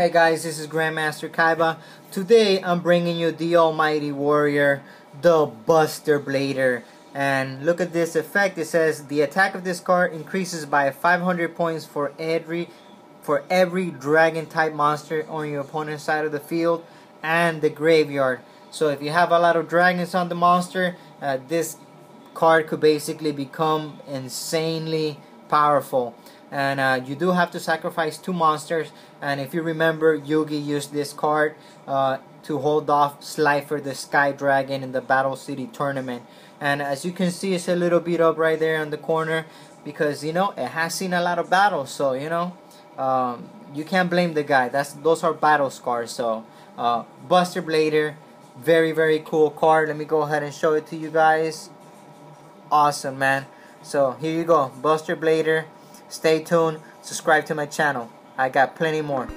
Hey guys, this is Grandmaster Kaiba. Today I'm bringing you the Almighty Warrior, the Buster Blader. And look at this effect, it says the attack of this card increases by 500 points for every for every dragon type monster on your opponent's side of the field and the graveyard. So if you have a lot of dragons on the monster, uh, this card could basically become insanely powerful. And uh, you do have to sacrifice two monsters. And if you remember Yugi used this card uh, to hold off Slifer the Sky Dragon in the Battle City tournament. And as you can see it's a little beat up right there in the corner because you know it has seen a lot of battles. So you know um, you can't blame the guy. That's those are battle scars. So uh, Buster Blader, very very cool card. Let me go ahead and show it to you guys. Awesome man. So here you go, Buster Blader. Stay tuned. Subscribe to my channel. I got plenty more.